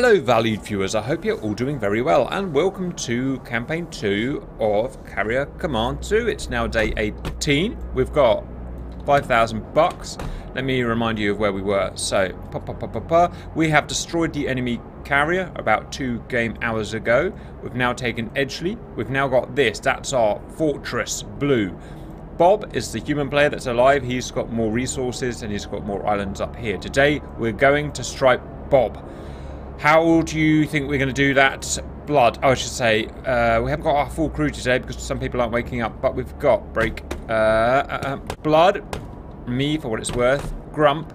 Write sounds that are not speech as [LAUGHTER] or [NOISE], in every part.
Hello valued viewers, I hope you're all doing very well and welcome to campaign 2 of Carrier Command 2. It's now day 18. We've got 5,000 bucks. Let me remind you of where we were. So, pa, pa, pa, we have destroyed the enemy carrier about two game hours ago. We've now taken Edgeley. We've now got this. That's our Fortress Blue. Bob is the human player that's alive. He's got more resources and he's got more islands up here. Today, we're going to strike Bob. How do you think we're going to do that? Blood, oh, I should say. Uh, we haven't got our full crew today because some people aren't waking up, but we've got Break, uh, uh, uh, Blood, me for what it's worth, Grump,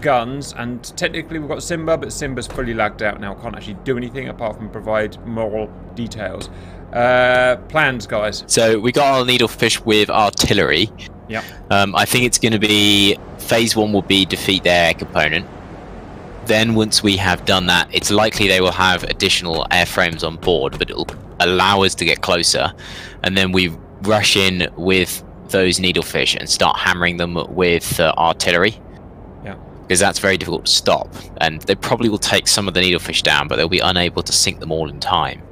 Guns, and technically we've got Simba, but Simba's fully lagged out now. Can't actually do anything apart from provide moral details. Uh, plans, guys. So we got our needlefish with artillery. Yep. Um, I think it's going to be phase one will be defeat their air component. Then once we have done that, it's likely they will have additional airframes on board, but it'll allow us to get closer. And then we rush in with those needlefish and start hammering them with uh, artillery. Yeah. Because that's very difficult to stop. And they probably will take some of the needlefish down, but they'll be unable to sink them all in time.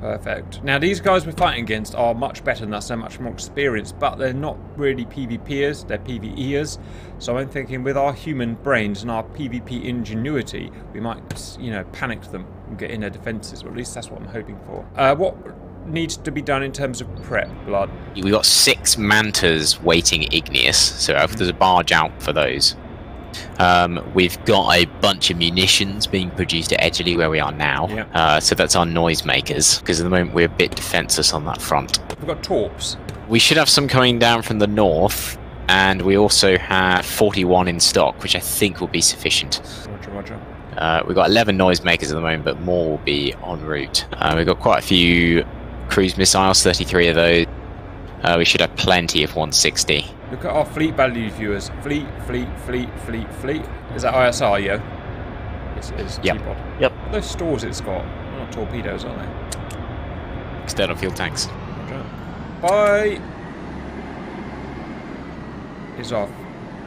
Perfect. Now these guys we're fighting against are much better than us, they're much more experienced, but they're not really PvPers, they're PvEers. So I'm thinking with our human brains and our PvP ingenuity, we might, you know, panic them and get in their defences, or at least that's what I'm hoping for. Uh, what needs to be done in terms of prep, Blood? We've got six mantas waiting igneous, so there's a barge out for those. Um, we've got a bunch of munitions being produced at Edgeley where we are now. Yep. Uh, so that's our noisemakers, because at the moment we're a bit defenseless on that front. We've got torps. We should have some coming down from the north, and we also have 41 in stock, which I think will be sufficient. Roger, roger. Uh, we've got 11 noisemakers at the moment, but more will be en route. Uh, we've got quite a few cruise missiles, 33 of those. Uh, we should have plenty of 160. Look at our fleet value viewers. Fleet, fleet, fleet, fleet, fleet. Is that ISR, yo? Yes, it is. Yep. Teapot. Yep. What those stores it's got? They're not torpedoes, are they? External fuel tanks. Roger. Bye! He's off.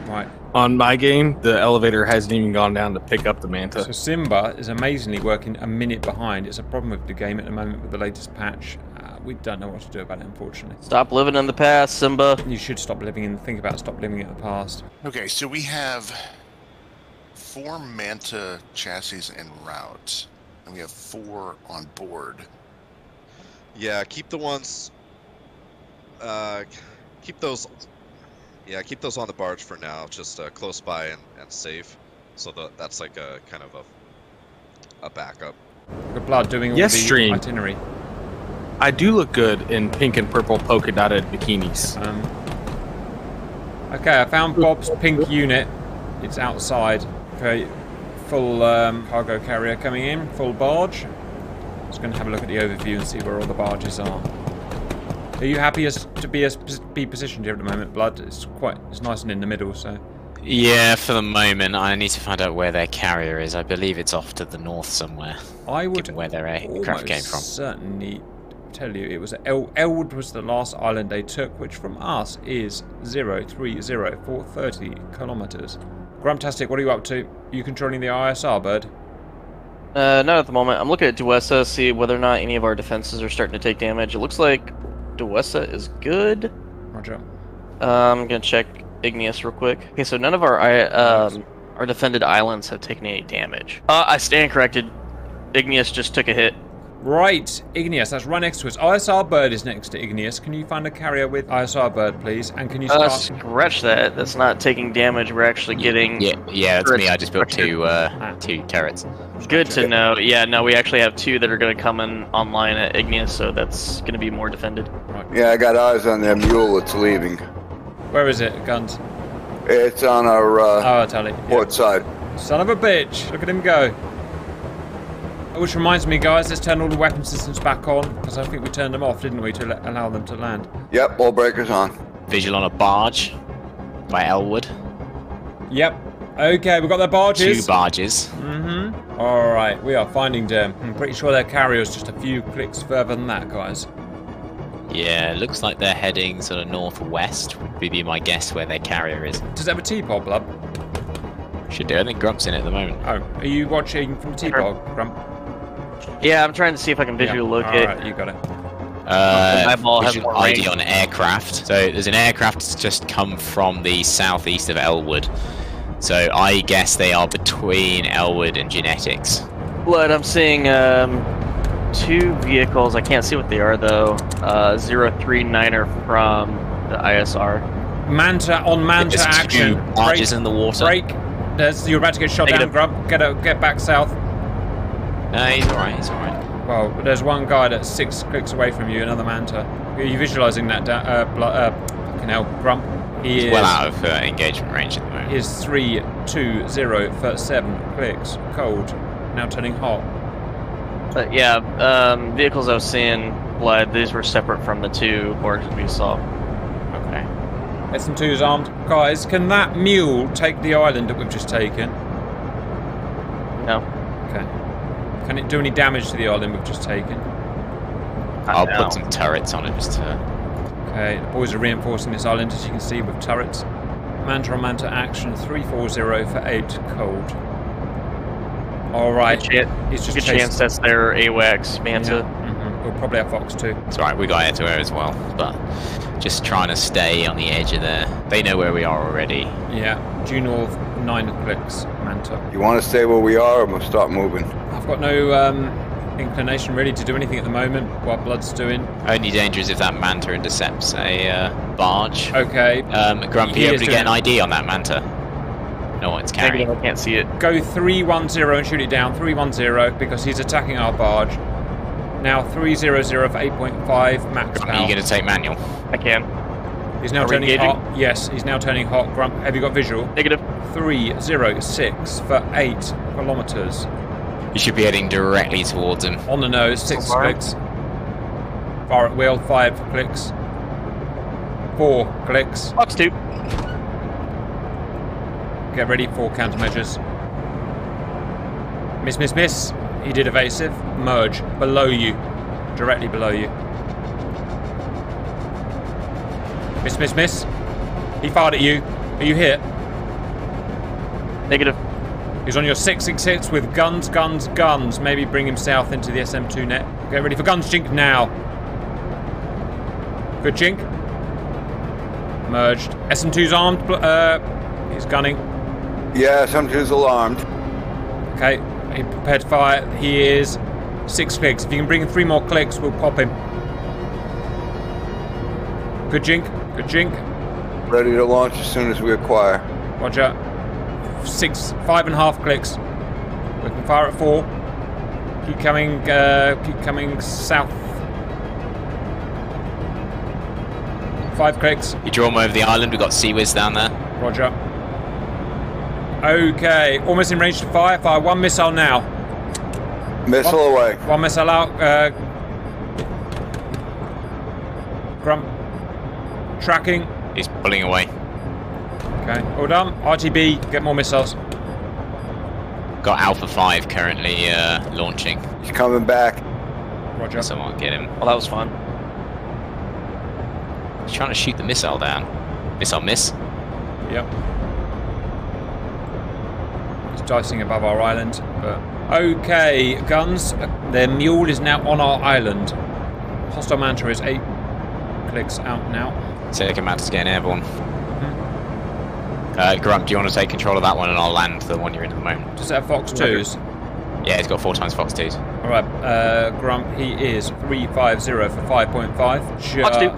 Right. On my game, the elevator hasn't even gone down to pick up the manta. So Simba is amazingly working a minute behind. It's a problem with the game at the moment with the latest patch. We don't know what to do about it, unfortunately. Stop living in the past, Simba. You should stop living in. Think about stop living in the past. Okay, so we have four Manta chassis en route, and we have four on board. Yeah, keep the ones. Uh, keep those. Yeah, keep those on the barge for now, just uh, close by and, and safe. So that that's like a kind of a a backup. Good blood doing all Yes, the stream. itinerary. I do look good in pink and purple polka dotted bikinis. Um, okay, I found Bob's pink unit. It's outside. Okay, full um, cargo carrier coming in, full barge. Just going to have a look at the overview and see where all the barges are. Are you happy as to be as be positioned here at the moment, Blood? It's quite it's nice and in the middle, so Yeah, for the moment, I need to find out where their carrier is. I believe it's off to the north somewhere, I would given where their aircraft came from. certainly tell you it was El Eld was the last island they took, which from us is 030430 kilometers. Grumptastic, what are you up to? you controlling the ISR, bird? Uh, not at the moment. I'm looking at Duessa, see whether or not any of our defenses are starting to take damage. It looks like Duessa is good. Roger. Uh, I'm gonna check Igneous real quick. Okay, so none of our um, our defended islands have taken any damage. Uh, I stand corrected. Igneous just took a hit. Right, Igneous, that's right next to us. ISR bird is next to Igneous. Can you find a carrier with ISR bird, please? And can you Uh, scratch that. That's not taking damage. We're actually getting. Yeah, yeah, that's me. I just built two, uh, two turrets. Good to know. Yeah, no, we actually have two that are going to come in online at Igneous, so that's going to be more defended. Yeah, I got eyes on that mule that's leaving. Where is it, guns? It's on our uh, Oh, I tell it. yeah. port side. Son of a bitch! Look at him go. Which reminds me, guys, let's turn all the weapon systems back on because I think we turned them off, didn't we, to allow them to land? Yep, all breakers on. Visual on a barge by Elwood. Yep. Okay, we've got their barges. Two barges. Mm-hmm. All right, we are finding them. I'm pretty sure their carrier is just a few clicks further than that, guys. Yeah, looks like they're heading sort of northwest. Would be my guess where their carrier is. Does it have a teapot, blood? Should do. I think Grump's in it at the moment. Oh, are you watching from the T-Bog, Grump? Yeah, I'm trying to see if I can visually locate. Alright, you got it. Uh, my ball has visual more ID range. on aircraft. So there's an aircraft that's just come from the southeast of Elwood. So I guess they are between Elwood and Genetics. Blood, I'm seeing um, two vehicles. I can't see what they are though. Uh, 039er from the ISR. Manta on Manta action. two barges Break, in the water. break. There's, you're about to get shot down, Negative. Grump. Get out, get back south. No, he's alright. He's alright. Well, there's one guy that's six clicks away from you, another Manta. Are you visualizing that, da- uh, blo- uh, fucking hell, Grump? He He's is, well out of uh, engagement range at the moment. is 3, 2, 0 for 7 clicks. Cold. Now turning hot. But yeah, um, vehicles I was seeing, Blood, these were separate from the two barges we saw. Okay. SM2's armed. Guys, can that mule take the island that we've just taken? No. Okay. Can it do any damage to the island we've just taken? I'll now. put some turrets on it just to. Okay, the boys are reinforcing this island as you can see with turrets. Manta on Manta action 340 for 8 cold. Alright, Good, chan- just good chasing- chance that's their AWACS Yeah, Manta. mhm. We'll probably have Fox too. It's alright, we got air to air as well. But just trying to stay on the edge of there. They know where we are already. Yeah, due north, 9 clicks, Manta. You want to stay where we are, or we'll start moving? I've got no um, inclination really to do anything at the moment while Blood's doing. Only danger is if that manta intercepts a uh, barge. Okay, Um, Grump, He you able to doing get an. ID on that manta? No, it's carrying. Negative, I can't see it. go 310 and shoot it down. 310 because he's attacking our barge. Now 300 for 8.5 max Grump, are power. you going to take manual? I can. He's now Are turning hot. Yes, he's now turning hot. Grump, have you got visual? Negative. 306 for 8 kilometers. You should be heading directly towards him. On the nose, 6 So far. clicks. Far at wheel, 5 clicks. 4 clicks. Fox 2. Get ready for countermeasures. Miss, miss, miss. He did evasive. Merge. Below you. Directly below you. Miss, miss, miss. He fired at you. Are you hit? Negative. He's on your 666 with guns, guns, guns. Maybe bring him south into the SM2 net. Get ready for guns, Jink, now. Good, Jink. Merged. SM2's armed. Uh, he's gunning. Yeah, somebody's alarmed. Okay, he prepared to fire. He is six clicks. If you can bring in three more clicks, we'll pop him. Good jink. Good jink. Ready to launch as soon as we acquire. Roger. Six, five and a half clicks. We can fire at four. Keep coming. Uh, keep coming south. Five clicks. You draw him over the island. We've got CIWS down there. Roger. Okay, almost in range to fire. Fire one missile now. Missile away. One missile out. Uh, Grump. Tracking. He's pulling away. Okay, all done. RTB, get more missiles. Got Alpha 5 currently uh, launching. He's coming back. Roger. Someone get him. Well, that was fun. He's trying to shoot the missile down. Missile miss. Yep. It's dicing above our island, but okay, guns. Their mule is now on our island. Hostile Manta is eight clicks out now. Take him Second Mantis getting airborne. Uh, Grump, do you want to take control of that one and I'll land the one you're in at the moment? Does it have Fox twos? Yeah, he's got four times Fox 2s. All right, uh, Grump. He is three five zero for five point five. Fox two.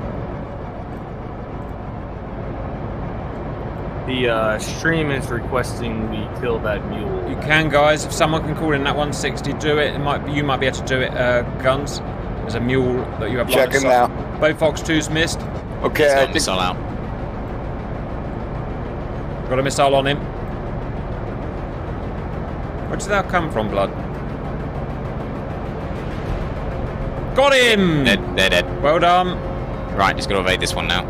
The uh, stream is requesting we kill that mule. You can, guys. If someone can call in that 160, do it. It might be, you might be able to do it. Uh, guns. There's a mule that you have. line of Checking now. Both Fox twos missed. Okay, He's I got a think out. Got a missile on him. Where did that come from, blood? Got him! They're, they're dead. Well done. Right, just got to evade this one now.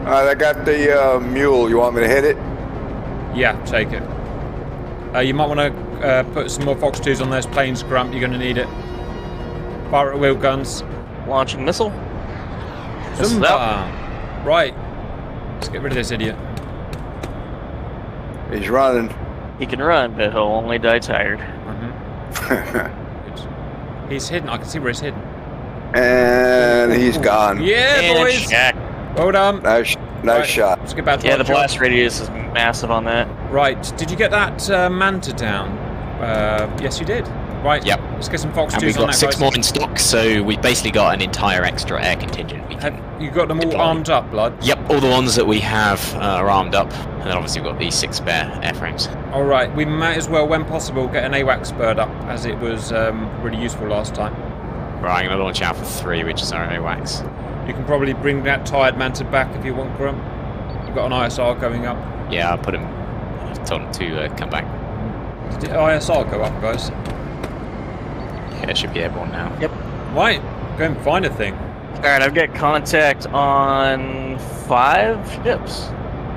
All right, I got the uh, mule. You want me to hit it? Yeah, take it. Uh, you might want to uh, put some more Fox 2s on those planes, Grump. You're going to need it. Fire at wheel guns. Launching missile. Zumba. Right. Let's get rid of this idiot. He's running. He can run, but he'll only die tired. [LAUGHS] Mhm. He's hidden. I can see where he's hidden. and he's gone. Yeah, and boys. Shaq. Well done. Nice, nice Right, shot. Let's get back to Yeah, our the job. blast radius is massive on that. Right. Did you get that uh, manta down? Uh, yes, you did. Right. Yep. Let's get some fox And we've got six guys. more in stock, so we've basically got an entire extra air contingent. We Have you got them all Deploy. armed up, blood? Yep, all the ones that we have uh, are armed up, and then obviously we've got these six spare airframes. All right. We might as well, when possible, get an AWACS bird up, as it was um, really useful last time. Right, I'm going to launch Alpha 3, which is our AWACS. You can probably bring that tired manta back if you want, Grump. You've got an ISR going up. Yeah, I'll put him, I told him to uh, come back. Did ISR go up, guys? Yeah, it should be airborne now. Right. Go and find a thing. All right, I've got contact on five ships.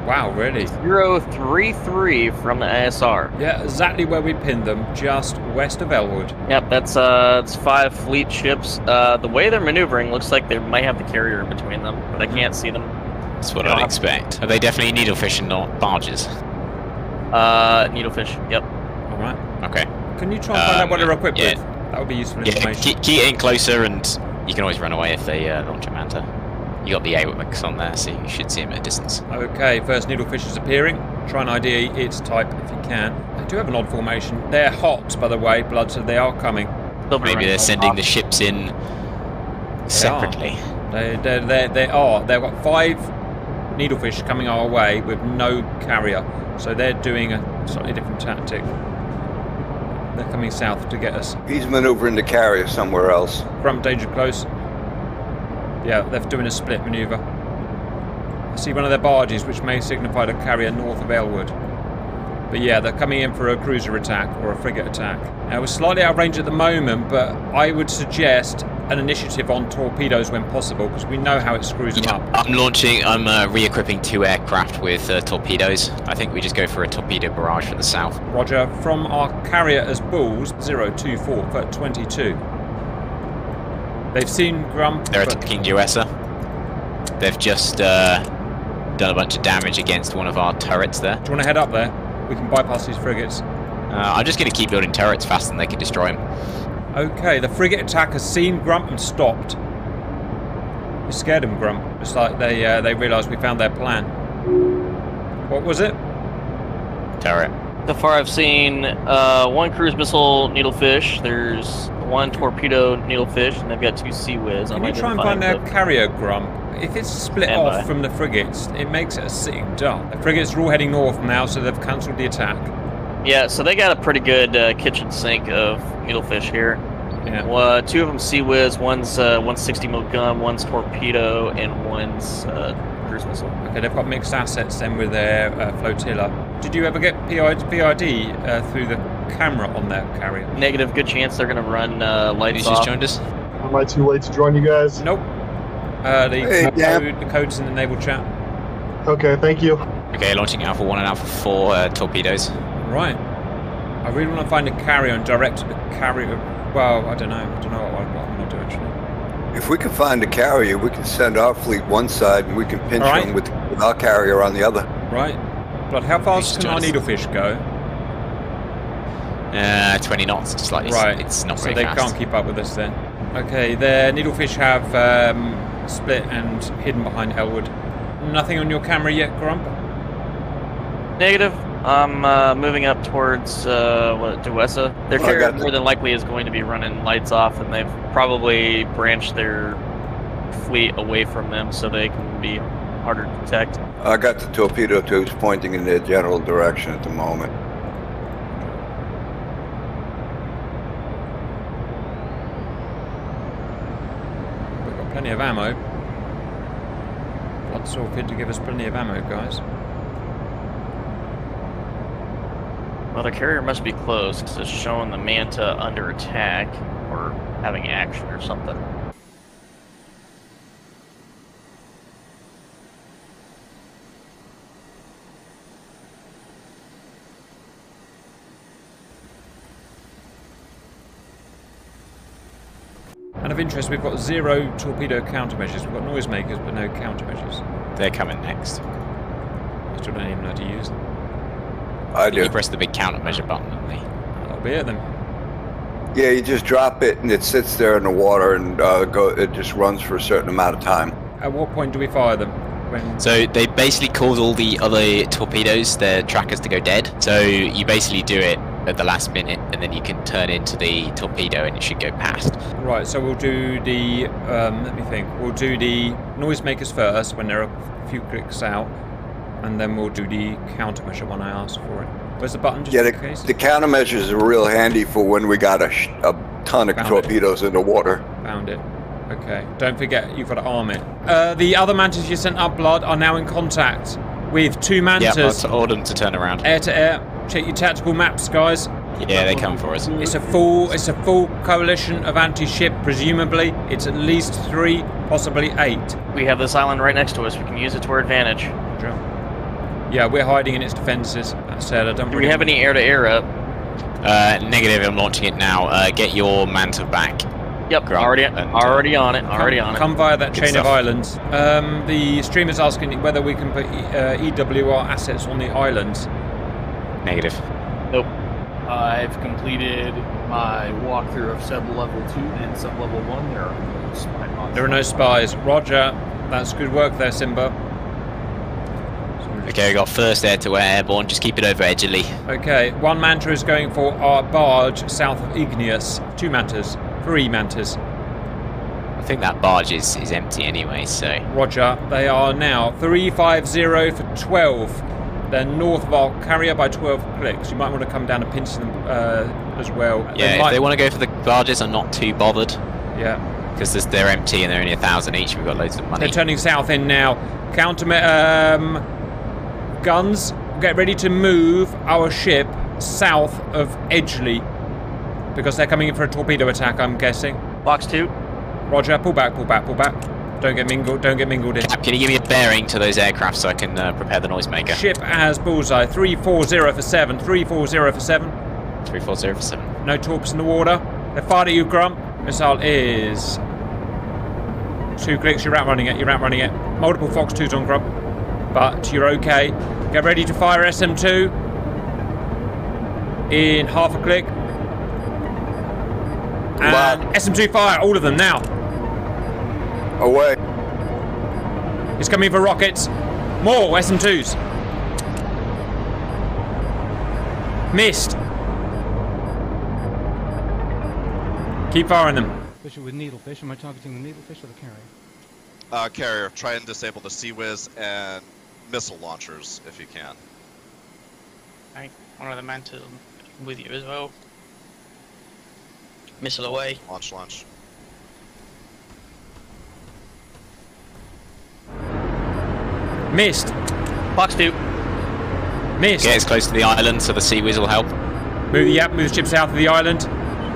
Wow, really? Zero three three from the ISR. Yeah, exactly where we pinned them, just west of Elwood. Yep, that's uh, it's five fleet ships. Uh, the way they're maneuvering looks like they might have the carrier in between them, but I can't see them. That's what I'd expect. Are they definitely needlefish and not barges? Uh, needlefish. Yep. All right. Okay. Can you try and find out what Um, they're equipped yeah. with? That would be useful Yeah, keep it in closer, and you can always run away if they uh, launch a manta. You got the AWACS on there, so you should see them at a distance. Okay, first needlefish is appearing. Try and ID its type if you can. They do have an odd formation. They're hot, by the way, blood, so they are coming. They'll Maybe they're sending the ships in separately. They, they, they, they are. They've got five needlefish coming our way with no carrier, so they're doing a slightly different tactic. They're coming south to get us. He's maneuvering the carrier somewhere else. Grump danger close. Yeah, they're doing a split maneuver. I see one of their barges, which may signify the carrier north of Elwood. But yeah, they're coming in for a cruiser attack or a frigate attack. Now, we're slightly out of range at the moment, but I would suggest an initiative on torpedoes when possible, because we know how it screws them up. I'm launching, I'm uh, re-equipping two aircraft with uh, torpedoes. I think we just go for a torpedo barrage from the south. Roger, from our carrier as bulls, 024 for 22. They've seen Grump. They're attacking Duessa. They've just uh, done a bunch of damage against one of our turrets there. Do you want to head up there? We can bypass these frigates. Uh, I'm just going to keep building turrets faster than they can destroy them. Okay, the frigate attack has seen Grump and stopped. It scared them, Grump. It's like they uh, they realised we found their plan. What was it? Turret. So far, I've seen uh, one cruise missile needlefish. There's one torpedo needlefish, and they've got two CIWS. Can you try and find their carrier, Grump? If it's split Stand off by. from the frigates, it makes it a sitting duck. The frigates are all heading north now, so they've cancelled the attack. Yeah, so they got a pretty good uh, kitchen sink of needlefish here. Yeah. Uh, two of them CIWS. One's uh, 160 mil gun. One's torpedo, and one's uh, cruise missile. Okay, they've got mixed assets then with their uh, flotilla. Did you ever get PID, PID uh, through the camera on their carrier? Negative. Good chance they're gonna run uh, lights Who's off. just joined us? Am I too late to join you guys? Nope. Uh, the, Hey, Dan. code, the code's in the naval chat. Okay, thank you. Okay, launching Alpha 1 and Alpha 4 uh, torpedoes. Right. I really want to find a carrier and direct the carrier. Well, I don't know. I don't know what, I- what I'm going to do actually. If we can find a carrier, we can send our fleet one side and we can pinch All right. them with, with our carrier on the other. Right. But how fast Who's can our needlefish go? Uh, 20 knots, slightly. Right. It's not so very they fast. can't keep up with us then. Okay, their needlefish have um, split and hidden behind Elwood. Nothing on your camera yet, Grump? Negative. I'm uh, moving up towards uh, what, Duessa. Their Oh, carrier more than likely is going to be running lights off, and they've probably branched their fleet away from them so they can be harder to detect. I got the torpedo tubes pointing in their general direction at the moment. We've got plenty of ammo. Blood saw fit to give us plenty of ammo, guys. Well, the carrier must be close because it's showing the Manta under attack or having action or something. And of interest, we've got zero torpedo countermeasures. We've got noisemakers, but no countermeasures. They're coming next. I still don't even know how to use them. I do. You press the big countermeasure button, don't they? That'll be it then. Yeah, you just drop it and it sits there in the water and uh, go. It just runs for a certain amount of time. At what point do we fire them? When So they basically cause all the other torpedoes, their trackers, to go dead. So you basically do it at the last minute, and then you can turn into the torpedo, and it should go past. right, so we'll do the. Um, let me think. We'll do the noisemakers first when they're a few clicks out, and then we'll do the countermeasure when I ask for it. Where's the button? Just Yeah, in the, case. the countermeasures are real handy for when we got a, sh- a ton of Found it. torpedoes in the water. Found it. Okay. Don't forget, you've got to arm it. Uh, the other mantas you sent up, blood, are now in contact with two Yeah, mantas. I'll order them to turn around. air to air. Check your tactical maps, guys. Yeah, they come for us. It's a full it's a full coalition of anti-ship, presumably. It's at least three, possibly eight. We have this island right next to us. We can use it to our advantage. Yeah, we're hiding in its defences. That said, I don't Do we have any air to air up? Uh, negative, I'm launching it now. Uh, get your manta back. Yep, Grump already, and, uh, already on it. Already come, on it. Come via that Good chain of islands. Um, the streamer's asking whether we can put e- uh, EWR assets on the islands. Negative. Nope. I've completed my walkthrough of sub level 2 and sub level 1. There are no spy pods. There are no spies. Roger. That's good work there, Simba. Okay, we got first air to air airborne. Just keep it over Edgeley. Okay, one manta is going for our barge south of Igneous. Two mantas. Three mantas. I think that barge is, is empty anyway, so. Roger. They are now 350 for 12. They're north of our carrier by 12 clicks. You might want to come down and pinch them uh, as well. Yeah, if might- they want to go for the barges, I'm not too bothered. Yeah. Because they're empty and they're only a thousand each. We've got loads of money. They're turning south in now. Counter um, guns. Get ready to move our ship south of Edgeley because they're coming in for a torpedo attack. I'm guessing. Fox two. Roger. Pull back. Pull back. Pull back. Don't get mingled. Don't get mingled in. Cap, can you give me a bearing to those aircraft so I can uh, prepare the noisemaker? Ship has bullseye. Three four zero for seven. Three four zero for seven. 340 for 7. No torps in the water. They fired at you, Grump. Missile is two clicks. You're out running it. You're out running it. Multiple Fox 2s on Grump. But you're okay. Get ready to fire SM2 in half a click. And Loud. SM2 fire, all of them now. Away. It's coming for rockets. More SM2s. Missed. Keep firing them. Fishing with needlefish. Am I targeting the needlefish or the carrier? Uh, carrier, try and disable the CIWS and missile launchers if you can. Okay, one of the mantas with you as well. Missile away. Launch, launch. Missed. Fox two. Missed. Get as close to the island so the CIWS will help. Move, the yep, move the ship south of the island.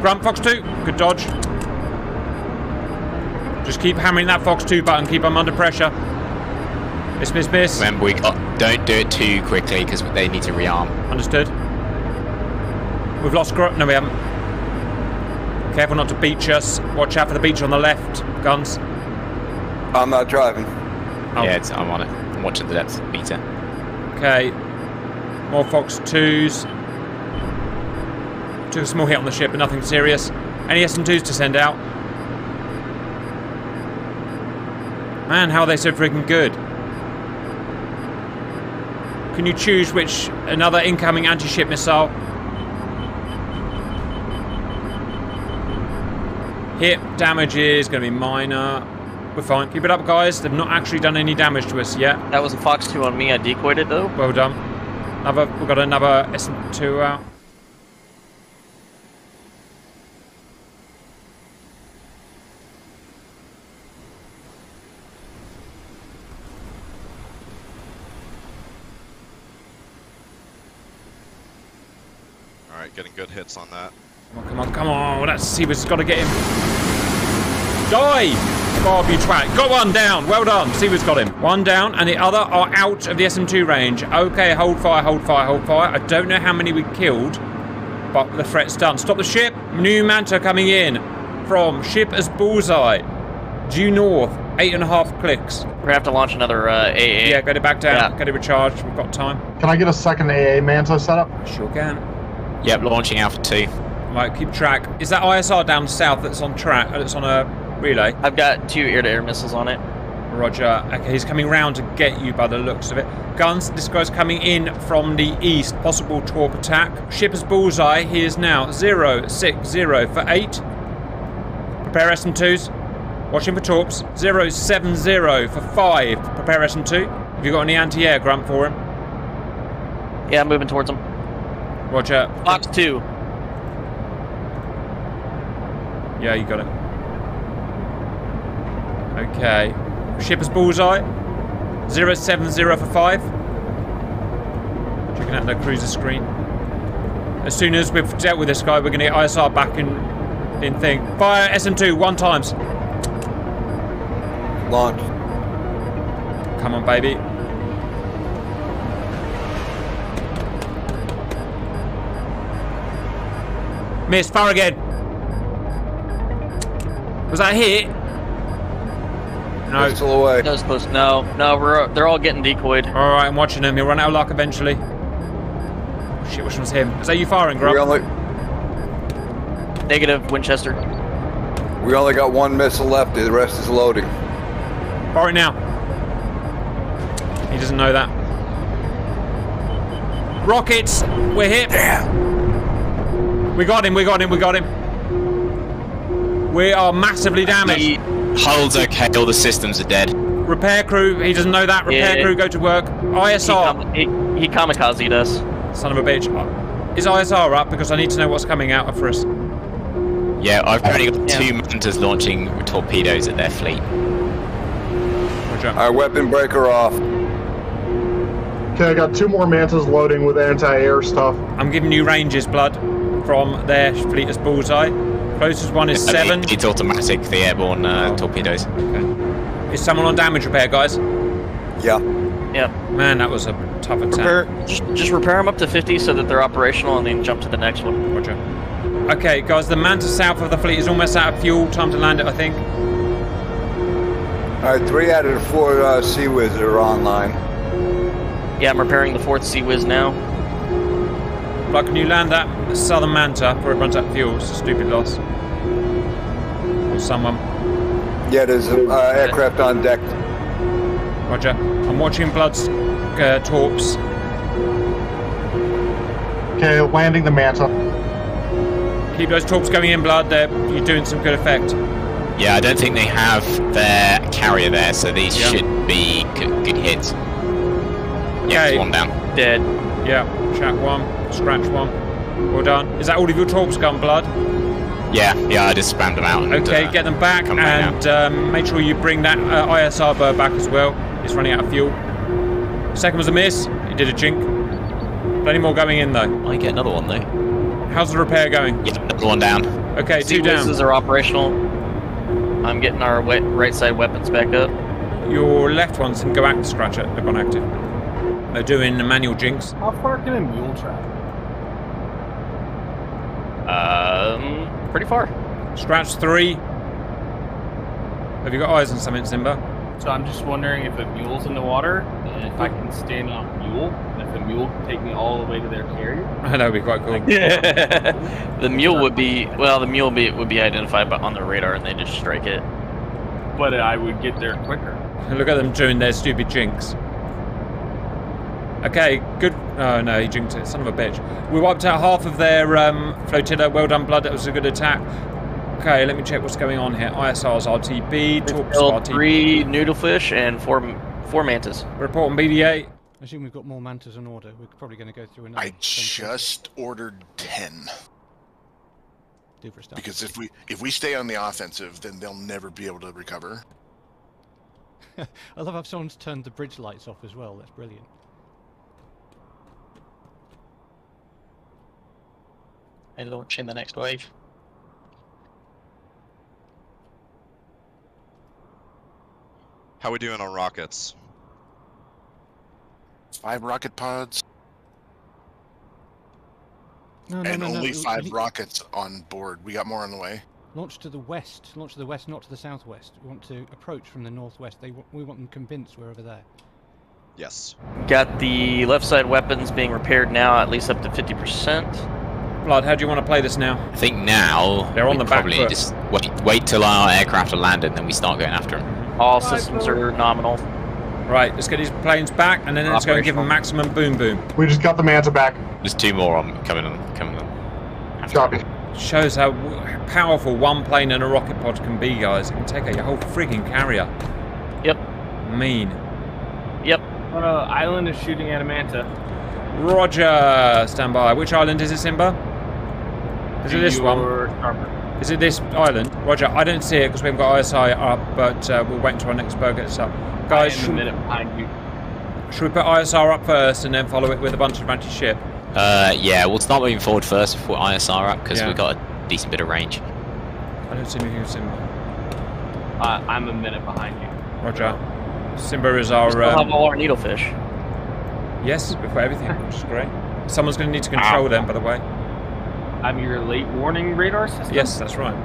Grump, Fox 2. Good dodge. Just keep hammering that Fox 2 button. Keep them under pressure. Miss, miss, miss. Remember, we got. Don't do it too quickly because they need to rearm. Understood. We've lost Grump. No, we haven't. Careful not to beach us. Watch out for the beach on the left. Guns. I'm not driving. Oh. Yeah, it's, I'm on it. I'm watching the depth meter. Okay. More Fox 2s. Took a small hit on the ship, but nothing serious. Any SM2s to send out? Man, how are they so freaking good? Can you choose which another incoming anti-ship missile? Hit damage is going to be minor. We're fine. Keep it up, guys. They've not actually done any damage to us yet. That was a Fox two on me. I decoyed it though. Well done. Another, we've got another SM2 out. Alright, getting on that. Come on, come on, come on. Well, that's Seaver's got to get him. Die! Bob, you twat. Got one down. Well done. Seaver's got him. One down, and the other are out of the SM2 range. Okay, hold fire, hold fire, hold fire. I don't know how many we killed, but the threat's done. Stop the ship. New Manta coming in from ship as bullseye. Due north, eight and a half clicks. We're gonna have to launch another uh, AA. Yeah, get it back down. Yeah. Get it recharged. We've got time. Can I get a second AA Manta setup? Sure can. Yep, launching Alpha 2. Right, keep track. Is that ISR down south that's on track? Uh, that's on a relay. I've got two air-to-air missiles on it. Roger. Okay, he's coming round to get you by the looks of it. Guns, this guy's coming in from the east. Possible torp attack. Ship is bullseye. He is now 060 for 8. Prepare SM2s. Watching for torps. 070 for 5. Prepare SM2. Have you got any anti-air Grump for him? Yeah, I'm moving towards them. Roger. Fox 2. Yeah, you got it. Okay. Shipper's bullseye. 070 for 5. Checking out the cruiser screen. As soon as we've dealt with this guy, we're going to get ISR back in, in thing. Fire SM2 one times. Launch. Come on, baby. Miss, fire again. Was that a hit? No. Pistol away. No, supposed no, no. We're they're all getting decoyed. All right, I'm watching him. He'll run out of luck eventually. Oh, shit, which one's him? Is that you firing, We only Negative Winchester. we only got one missile left. The rest is loading. Fire it now. He doesn't know that. Rockets! We're hit! We got him, we got him, we got him. We are massively damaged. He, Hull's okay, all the systems are dead. Repair crew, he doesn't know that. Repair Yeah. crew, go to work. he, ISR. kam- he, he kamikazed us. Son of a bitch. Is ISR up? Because I need to know what's coming out for us. Yeah, I've only got Yeah. two Mantas launching torpedoes at their fleet. Our weapon breaker off. Okay, I got two more Mantas loading with anti-air stuff. I'm giving you ranges, blood, from their fleet as bullseye. Closest one is seven. It's automatic, the airborne uh, Oh. torpedoes. Okay. Is someone on damage repair, guys? Yeah. Yeah. Man, that was a tough attack. Repair, just, just repair them up to 50 so that they're operational, and then jump to the next one. Roger. Okay, guys, the Manta south of the fleet is almost out of fuel. Time to land it, I think. All right, three out of the four uh, CIWS are online. Yeah, I'm repairing the fourth Sea Whiz now. But can you land that southern Manta before it runs out of fuel? It's a stupid loss. Or someone. Yeah, there's uh, aircraft on deck. Roger. I'm watching Blood's uh, torps. Okay, landing the Manta. Keep those torps going in, Blood. They're, you're doing some good effect. Yeah, I don't think they have their carrier there, so these Yeah. should be good, good hits. Yeah, Okay. one down. Dead. Yeah, track one, scratch one. Well done. Is that all of your torps gone, Blood? Yeah, yeah, I just spammed them out. And, Okay, uh, get them back and um, make sure you bring that uh, ISR bird back as well. It's running out of fuel. Second was a miss. He did a jink. Plenty more going in though. I get another one though. How's the repair going? Yeah, another one down. Okay, Sea two down. Whizzes are operational. I'm getting our right side weapons back up. Your left ones didn't go active, Scratcher. They've gone active. They're doing the manual jinx. How far can a mule travel? Um, pretty far. Scratch three. Have you got eyes on something, Simba? So I'm just wondering if a mule's in the water, and if I can stand on a mule, and if a mule can take me all the way to their carrier. [LAUGHS] that would be quite cool. Yeah. [LAUGHS] the mule would be well. The mule be, would be identified by, on the radar, and they just strike it. But I would get there quicker. Look at them doing their stupid jinx. Okay, good. Oh no, he jinked it. Son of a bitch. We wiped out half of their um, flotilla. Well done, blood. That was a good attack. Okay, let me check what's going on here. ISR's RTB, Torps RTB. three needlefish and four four mantas. Report on BDA. I assume we've got more mantas in order. We're probably going to go through another. I just ordered ten do for a because if we if we stay on the offensive, then they'll never be able to recover. [LAUGHS] I love how someone's turned the bridge lights off as well. That's brilliant. And launching the next wave. How we doing on rockets? Five rocket pods No, no, and no, no. only we- we five need- rockets on board. We got more on the way. Launch to the west. Launch to the west, not to the southwest. We want to approach from the northwest. They wa- we want them convinced we're over there. Yes. Got the left side weapons being repaired now, at least up to 50%. Blood, how do you want to play this now? I think now They're on the back probably foot. just wait wait till our aircraft are landed, then we start going after them. All systems are nominal. Right, let's get these planes back, and then let's go and give them maximum boom boom. We just got the Manta back. There's two more on coming on coming on. Copy. Shows how powerful one plane and a rocket pod can be, guys. It can take out your whole freaking carrier. Yep. Mean. Yep. Uh, island is shooting at a manta. Roger, stand by. Which island is it, Simba? Is it this one? Starboard. Is it this island? Roger, I don't see it because we haven't got ISR up, but uh, we'll wait until our next boat gets up. Guys, I am a should, minute behind you. should we put ISR up first and then follow it with a bunch of anti-ship? Uh, yeah, we'll start moving forward first before ISR up because Yeah. we've got a decent bit of range. I don't see anything Simba. Uh, I'm a minute behind you. Roger. Simba is our... We'll have Um, all our needlefish. yes, we've everything, which is great. Someone's going to need to control them, by the way. I'm your late warning radar system. Yes, that's right.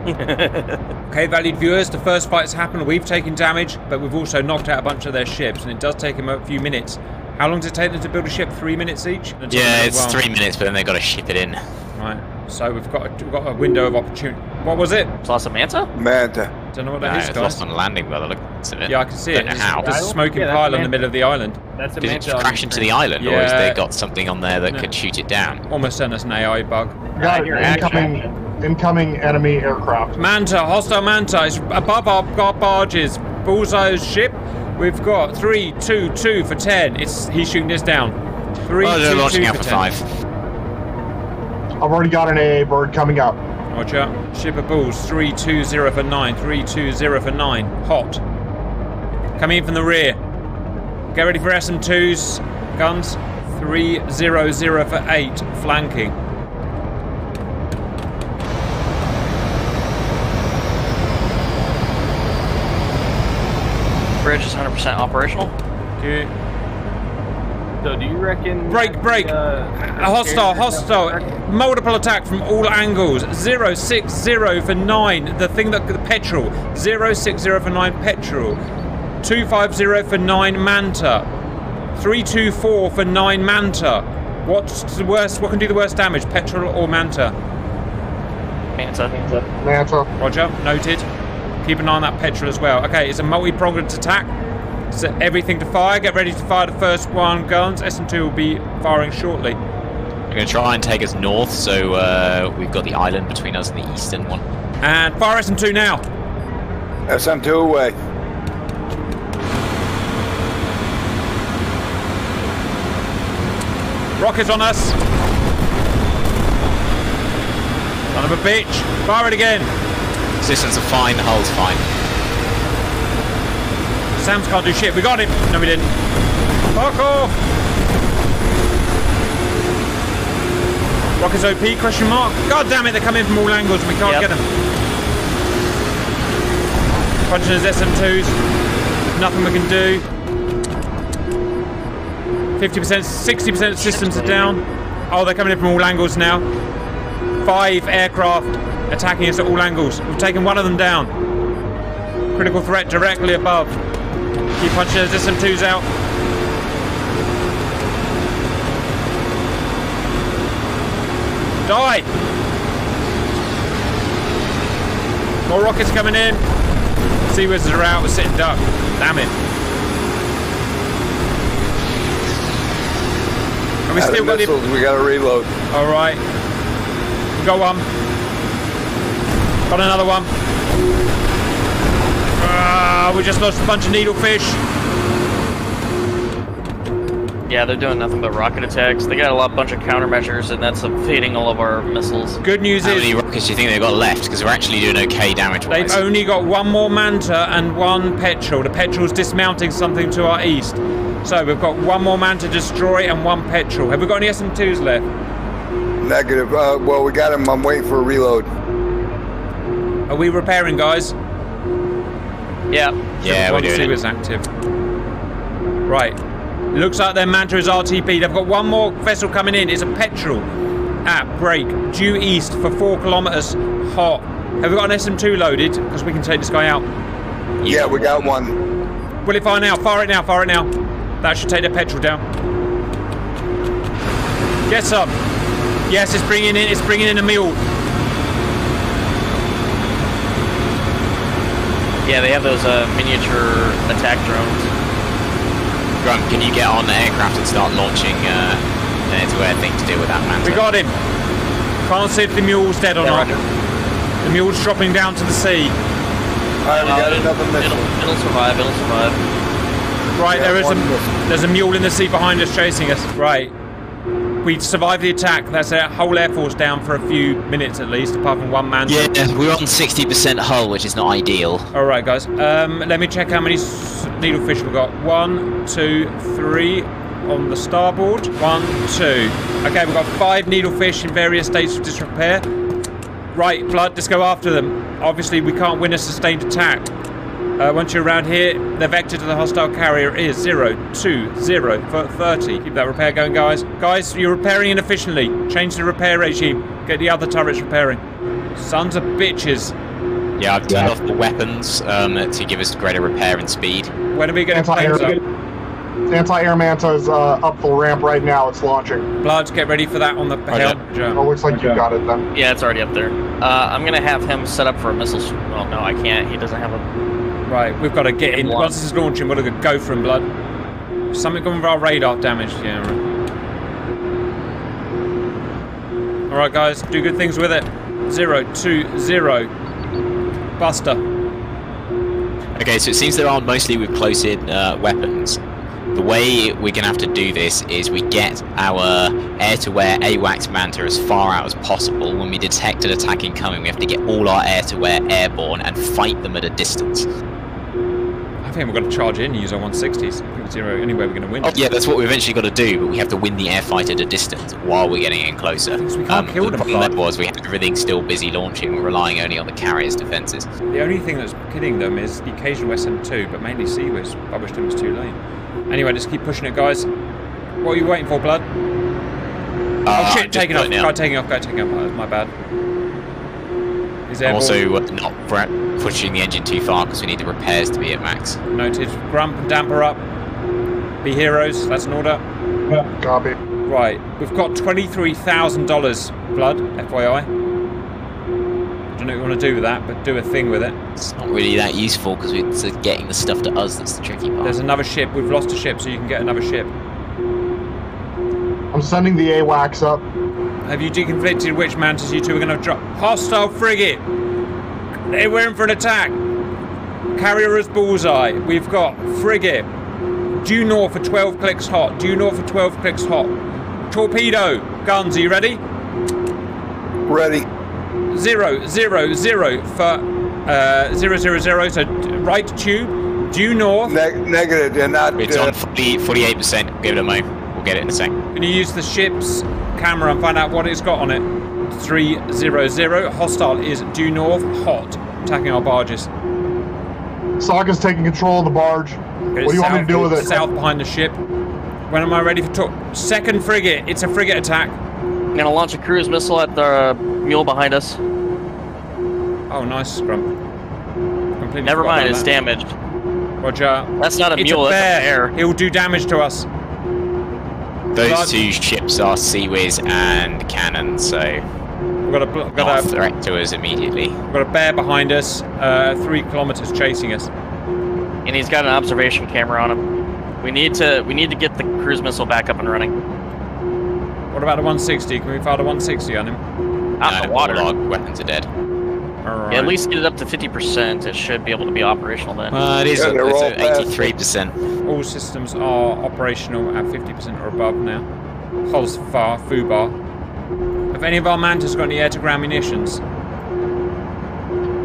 [LAUGHS] Okay, valued viewers, the first fight's happened. We've taken damage, but we've also knocked out a bunch of their ships, and it does take them a few minutes. How long does it take them to build a ship? Three minutes each? Yeah, it's while. three minutes, but then they've got to ship it in. Right. So we've got a, we've got a window of opportunity. What was it? Plus a manta? Manta. Don't know what Nah, that is, it's guys. lost on landing by the looks of it. Yeah, I can see Don't it. know There's, how. there's a smoking Yeah, pile in the middle of the island. That's a Did it just on crash the into the island, or has Yeah. they got something on there that No. could shoot it down? Almost sent us an AI bug. Got it. your. Incoming, incoming enemy aircraft. Manta, hostile Manta, it's above our, our barges. Bullseye's ship. We've got three, two, two for ten. It's he's shooting this down. Three, Oh, they're launching out for for 10. five. I've already got an AA bird coming up. Roger. Ship of Bulls, 320 for 9, 320 for 9. Hot. Coming in from the rear. Get ready for SM2s. Guns. 300 for 8. Flanking. Bridge is 100% operational. Good. So do you reckon? Break, break. Uh, A hostile, hostile. Multiple attack from all angles. 060 for 9. The thing that. The Petrel. 060 for 9 Petrel. 250 for 9 manta. 324 for 9 manta. What's the worst? What can do the worst damage? Petrel or manta? Manta. Manta. Roger, noted. Keep an eye on that Petrel as well. Okay, it's a multi-pronged attack. So everything to fire. Get ready to fire the first one. Guns. SM2 will be firing shortly. They're going to try and take us north, so uh, we've got the island between us and the eastern one. And fire SM2 now. SM2 away. Rockets on us. Son of a bitch. Fire it again. Systems are fine, the hull's fine. Sam's can't do shit. We got him. No, we didn't. Fuck off. Rockets OP, question mark. God damn it, they're coming from all angles and we can't Yep. get them. Punching his SM2s. Nothing we can do. 50%, 60% of systems are down. Oh, they're coming in from all angles now. Five aircraft attacking us at all angles. We've taken one of them down. Critical threat directly above. Keep punching those SM2s out. Die! More rockets coming in. Sea wizards are out. We're sitting duck. Damn it. And we Out still got missiles, we gotta reload. All right. We got one. Got another one. Ah, we just lost a bunch of needlefish. Yeah, they're doing nothing but rocket attacks. They got a lot bunch of countermeasures, and that's evading all of our missiles. Good news How is many rockets do you think they've got left? Because we're actually doing okay damage they've only got one more manta and one Petrel. The Petrel's dismounting something to our east. So we've got one more manta destroy and one Petrel. Have we got any SM2s left? Negative. Uh, well, we got him. I'm waiting for a reload. Are we repairing, guys? Yeah. Yeah, we're One doing see it. was active. Right. Looks like their manta is RTB. They've got one more vessel coming in. It's a Petrel at break, due east for four kilometers. Hot. Have we got an SM2 loaded? Because we can take this guy out. Yeah, we got one. Will it fire now? Fire it now, fire it now. That should take the Petrel down. Get some. Yes, it's bringing in, it's bringing in a mule. Yeah, they have those uh, miniature attack drones. Grump, can you get on the aircraft and start launching uh, an air-to-air thing to deal with that man? We got him. Can't see if the mule's dead or Yeah, not. roger. The mule's dropping down to the sea. All right, we got Uh, another it'll, missile. it'll survive. It'll survive. Right, Yeah, there is a missile. there's a mule in the sea behind us chasing us. Right. We survived the attack. That's a whole air force down for a few minutes at least, apart from one man. Yeah, we're on 60% hull, which is not ideal. All right, guys. Um, let me check how many needlefish we've got. One, two, three on the starboard. One, two. Okay, we've got five needlefish in various states of disrepair. Right, Blood, let's go after them. Obviously, we can't win a sustained attack. Uh, once you're around here, the vector to the hostile carrier is 0, 2, 0, for 30. Keep that repair going, guys. Guys, you're repairing inefficiently. Change the repair regime. Get the other turrets repairing. Sons of bitches. Yeah, I've turned off the weapons um, to give us greater repair and speed. When are we getting Anti-air, planes up? anti-air manta is uh, up the ramp right now. It's launching. Blood, get ready for that on the hill. Oh, looks like you got it then. Yeah, it's already up there. Uh, I'm gonna have him set up for a missile. s- Well, no, I can't. He doesn't have a. Right, we've got to get in. Once this is launching, we've got to go for him, Blood. Something going with our radar damage. Yeah. Right. All right, guys, do good things with it. Zero, two, zero. Buster. Okay, so it seems there are mostly with close-in uh, weapons. The way we're going to have to do this is we get our air-to-air AWACS Manta as far out as possible. When we detect an attack incoming, we have to get all our air-to-air airborne and fight them at a distance. I think we've got to charge in and use our 160s. I think zero. Anyway, we're going to win. Oh, yeah, that's what we eventually got to do, but we have to win the airfight at a distance while we're getting in closer. Because we can't kill the them, problem there was we had everything still busy launching, we're relying only on the carrier's defences. The only thing that's killing them is the occasional SM2, but mainly CIWS. Published them was too late. Anyway, just keep pushing it, guys. What are you waiting for, Blood? Uh, oh shit, taking off. Guy taking off, guy taking off. My bad. He's also uh, not pushing the engine too far because we need the repairs to be at max. Noted. Grump and Damper up. Be heroes. That's an order. Copy. Right. We've got $23,000 blood, FYI. I Don't know what you want to do with that, but do a thing with it. It's not really that useful because it's getting the stuff to us that's the tricky part. There's another ship. We've lost a ship, so you can get another ship. I'm sending the AWACS up. Have you deconflicted which mantas you two are going to drop? Hostile frigate! Hey, We're in for an attack! Carrier as bullseye. We've got frigate. Due north for 12 clicks hot. Due north for 12 clicks hot. Torpedo. Guns, are you ready? Ready. Zero, zero, zero for uh, zero, zero, zero. So right tube. Due north. Neg- negative. They're not. It's uh, on 40, 48%. Give it a mo. We'll get it in a sec. Can you use the ship's camera and find out what it's got on it? 300. Hostile is due north, hot, attacking our barges. Saga's taking control of the barge. What do you want me to do with it? South behind the ship. When am I ready for talk? Second frigate. It's a frigate attack. I'm gonna launch a cruise missile at the uh, mule behind us. Oh, nice scrum. Completely Never mind, it's that. damaged. Roger. That's not a it's mule, a that's a bear. bear. He'll do damage to us. Those Blood. two ships are CIWS and Cannon, so We've got a, bl- not got a a, threat to us immediately. we've got a bear behind us, uh, three kilometers chasing us. And he's got an observation camera on him. We need to we need to get the cruise missile back up and running. What about the 160? Can we fire the 160 on him? Out Uh, the water. Warlog weapons are dead. Alright. Yeah, at least get it up to 50%. It should be able to be operational then. Uh, it is Yeah, it's at 83%. All systems are operational at 50% or above now. Hull's far, FUBAR. Have any of our mantas got any air-to-ground munitions?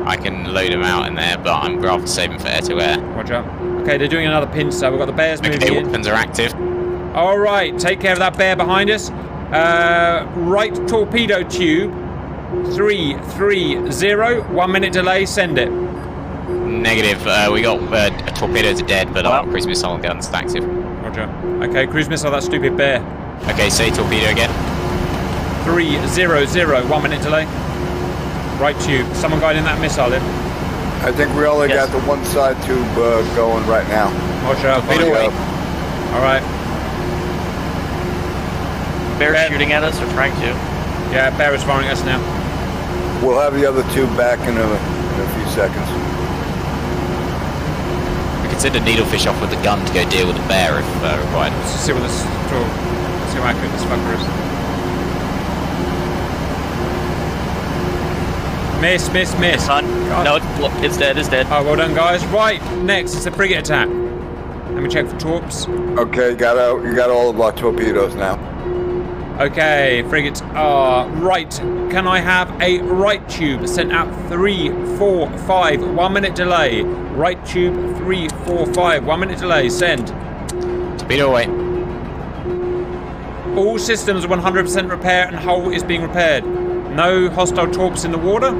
I can load them out in there, but I'm rather saving for air-to-air. Roger. Okay, they're doing another pincer. We've got the bears moving Okay, in. weapons are active. All right, take care of that bear behind us. Uh, right torpedo tube. Three, three, zero. One minute delay. Send it. Negative. Uh, we got uh, torpedoes are dead, but our cruise missile guns are active. Roger. Okay, cruise missile. That stupid bear. Okay, say torpedo again. Three, zero, zero. One minute delay. Right tube. Someone guiding that missile in. I think we only Yes. got the one side tube uh, going right now. Watch out. Torpedo away. All right. Bear Ben. shooting at us or trying to. Yeah, Bear is firing at us now. We'll have the other two back in a, in a few seconds. We could send a needlefish off with a gun to go deal with the bear if uh, required. Let's see what this talk. Let's see how accurate this fucker is. Miss, miss, miss. Son. No, it's, it's dead. It's dead. Oh, well done, guys. Right, next is the frigate attack. Let me check for torps. Okay, got out. You got all of our torpedoes now. Okay, frigates are right. Can I have a right tube sent out three, four, five? One minute delay. Right tube three, four, five. One minute delay. Send. Torpedo away. All systems 100% repair and hull is being repaired. No hostile torps in the water.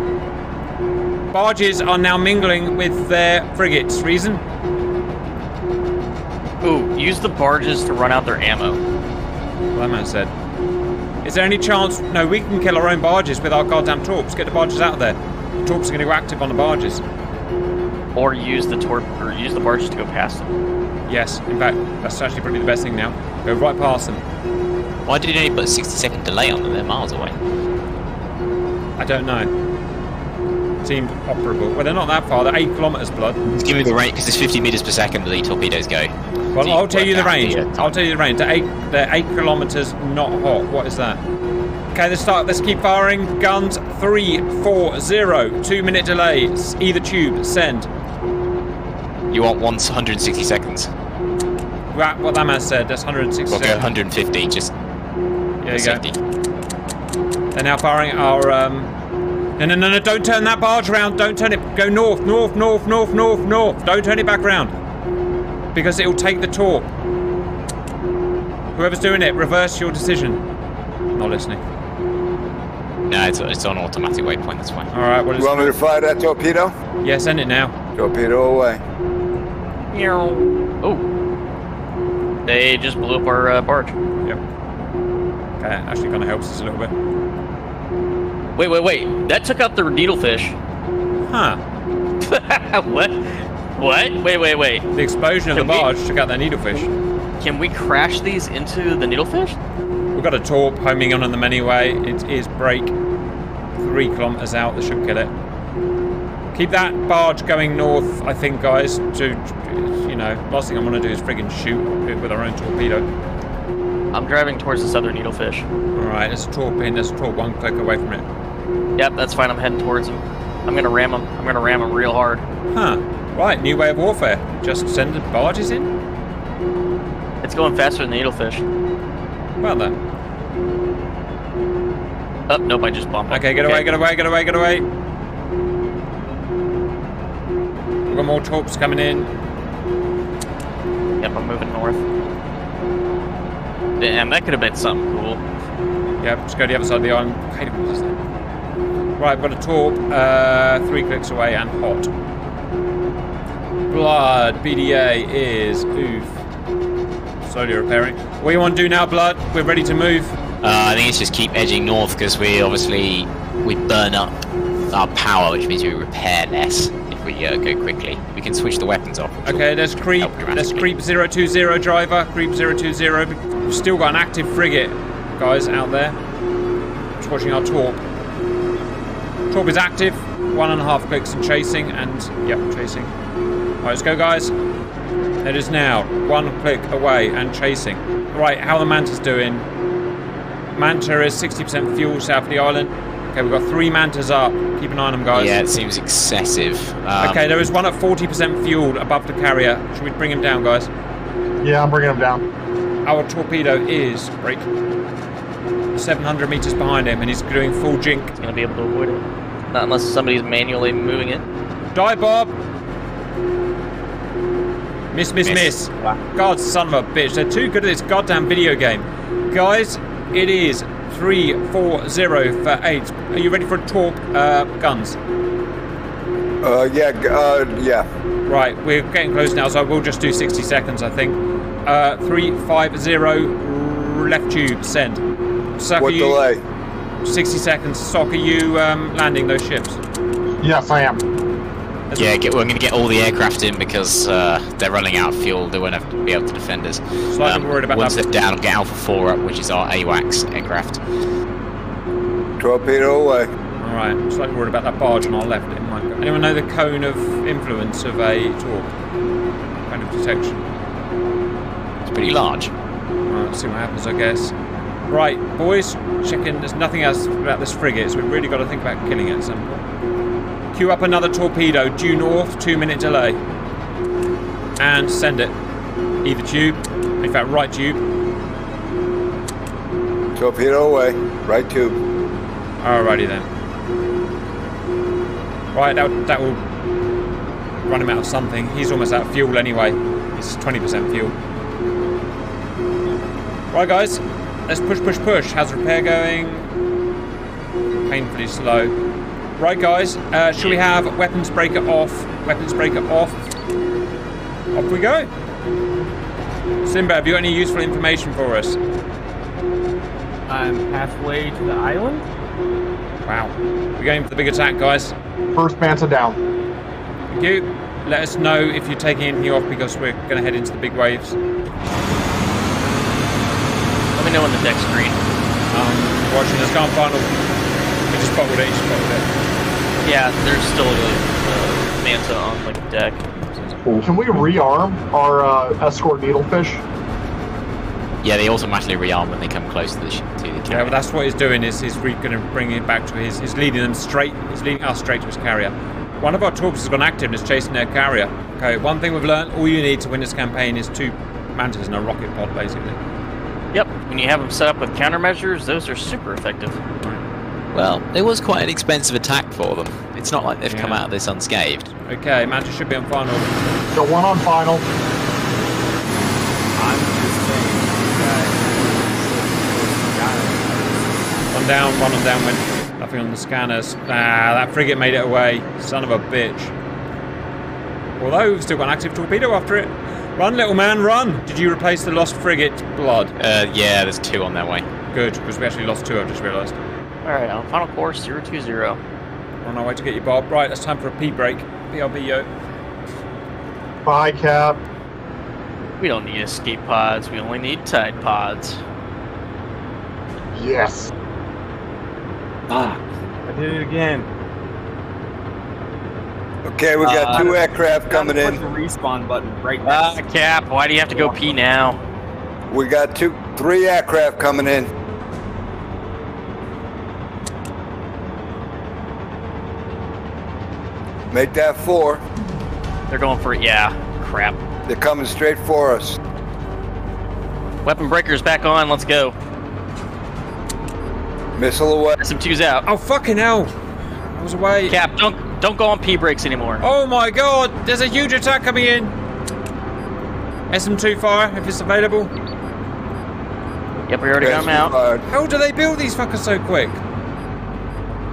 Barges are now mingling with their frigates. Reason? Ooh, use the barges to run out their ammo. Man said. Is there any chance? No, we can kill our own barges with our goddamn torps. Get the barges out of there. The torps are going to go active on the barges. Or use the tor- or use the barges to go past them. Yes, in fact, that's actually probably the best thing now. Go right past them. Why did he only put a 60 second delay on them? They're miles away. I don't know. Seemed operable. Well, they're not that far. They're eight kilometers, blood. Give me the range because it's 50 meters per second the torpedoes go. Well, So I'll tell you the range. the, uh, I'll tell you the range. They're eight, they're eight kilometers, not hot. What is that? Okay, let's start. Let's keep firing. Guns. Three, four, zero. Two minute delay. Either tube. Send. You want 160 seconds. Right, what that man said. That's 160. We'll go 150 just There you go. They're now firing our. Um... No, no, no, no! Don't turn that barge around. Don't turn it. Go north, north, north, north, north, north. Don't turn it back round, because it will take the torp. Whoever's doing it, reverse your decision. Not listening. No, it's, it's on automatic waypoint, that's fine. All right. What is? You want me to fire that torpedo? Yeah, send it now. Torpedo away. Oh. They just blew up our uh, barge. Yep. Okay, actually kind of helps us a little bit. Wait, wait, wait. That took out the needlefish. Huh. [LAUGHS] what? What? Wait, wait, wait. The explosion of the Can we- barge took out their needlefish. Can we crash these into the needlefish? We've got a torp homing on them anyway. It is break three kilometers out. That should kill it. Keep that barge going north, I think, guys. To, you know, last thing I want to do is friggin' shoot it with our own torpedo. I'm driving towards this other needlefish. All right, there's a torp in. There's a torp one click away from it. Yep, that's fine. I'm heading towards him. I'm gonna ram him. I'm gonna ram him real hard. Huh. Right, new way of warfare. Just send the barges in. It's going faster than the needlefish. Well then. Oh, nope, I just bumped. Okay, get away, get away, get away, get away. We've got more torps coming in. Yep, I'm moving north. Damn, that could have been something cool. Yep, just go to the other side of the island. Hate it when that. Right, we've got a torp, uh, three clicks away and hot. Blood, BDA is oof. Slowly repairing. What do you want to do now, Blood? We're ready to move. Uh, I think it's just keep edging north because we obviously we burn up our power, which means we repair less if we uh, go quickly. We can switch the weapons off. Okay, there's creep. There's creep 020 driver. Creep 020. We've still got an active frigate, guys, out there. Just watching our torp. Torp is active. One and a half clicks and chasing, and yep, chasing. Alright, let's go, guys. It is now one click away and chasing. Right, how the Manta's doing? Manta is 60% fuel south of the island. Okay, we've got three Mantas up. Keep an eye on them, guys. Yeah, it seems excessive. Um, Okay, there is one at 40% fueled above the carrier. Should we bring him down, guys? Yeah, I'm bringing him down. Our torpedo is break 700 meters behind him, and he's doing full jink. He's gonna be able to avoid it. Not unless somebody's manually moving it. Die, Bob! Miss, miss, miss. Miss. God, son of a bitch. They're too good at this goddamn video game. Guys, it is 3 4 0 for 8. Are you ready for a torp? Uh, guns. Uh, yeah, uh, yeah. Right, we're getting close now, so we'll just do 60 seconds, I think. Uh, 3 5 0 left tube, send. So What for you- delay? 60 seconds. Sock, are you um, landing those ships? Yes, I am. Yeah, get, we're going to get all the aircraft in because uh, they're running out of fuel. They won't have to be able to defend us. Slightly worried about once that. they're down, we'll get Alpha 4 up, which is our AWACS aircraft. Torpedo away. Alright, slightly worried about that barge on our left. It might go. Anyone know the cone of influence of a torp? Cone of detection. It's pretty large. Right, let's see what happens, I guess. Right, boys, checking. There's nothing else about this frigate, so we've really got to think about killing it at some point. Queue up another torpedo, due north, two minute delay. And send it. Either tube, in fact, right tube. Torpedo away. Right tube. Alrighty then. Right, that, that will run him out of something. He's almost out of fuel anyway. It's 20% fuel. Right, guys, let's push, push, push. How's repair going? Painfully slow. Right, guys, uh, shall we have weapons breaker off? Weapons breaker off. Off we go. Simba, have you got any useful information for us? I'm halfway to the island. Wow. We're going for the big attack, guys. First Manta down. Thank you. Let us know if you're taking anything off because we're going to head into the big waves. Let me know when the deck's green. Um, watching the Scan final. We just bottled it, just bottled it. Yeah, there's still a uh, manta on the deck. Can we rearm our uh, escort needlefish? Yeah, they automatically rearm when they come close to the, ship. to the Yeah, but that's what he's doing is he's going to bring it back to his, he's leading them straight, he's leading us straight to his carrier. One of our torps has gone active and is chasing their carrier. Okay, one thing we've learned, all you need to win this campaign is two mantas and a rocket pod, basically. Yep, when you have them set up with countermeasures, those are super effective. Well, it was quite an expensive attack for them. It's not like they've come out of this unscathed. Okay, Manta should be on final. Got one on final. I'm just saying, you. One down, one on downwind. Nothing on the scanners. Ah, that frigate made it away. Son of a bitch. Although we've still got an active torpedo after it. Run, little man, run! Did you replace the lost frigate blood? Uh, yeah, there's two on their way. Good, because we actually lost two, I've just realised. Alright, on final course 020. We're on our way to get you, Bob. Right, it's time for a P break. BRB, yo. Bye, Cap. We don't need escape pods, we only need tide pods. Yes. Ah, I did it again. Okay, we got Uh, two aircraft coming in. the respawn button right Ah, next. Cap, why do you have to go pee now? We got two, three aircraft coming in. Make that four. They're going for it, yeah. Crap. They're coming straight for us. Weapon breaker's back on, let's go. Missile away. SM2's out. Oh, fucking hell! I was away. Cap, don't don't go on P brakes anymore. Oh my god! There's a huge attack coming in! SM2 fire, if it's available. Yep, we already got them out. Fired. How do they build these fuckers so quick?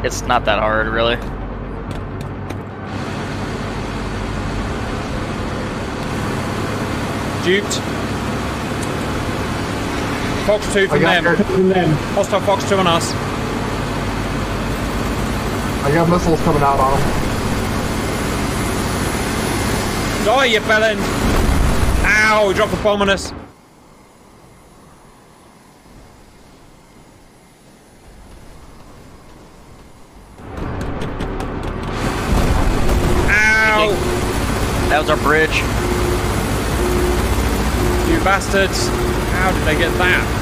It's not that hard, really. Duped. Fox 2 from got them. from them. Hostile Fox 2 on us. I got missiles coming out on them. Die, you bellend! Ow, dropped a bomb on us. Ow! That was our bridge. You bastards! How did they get that?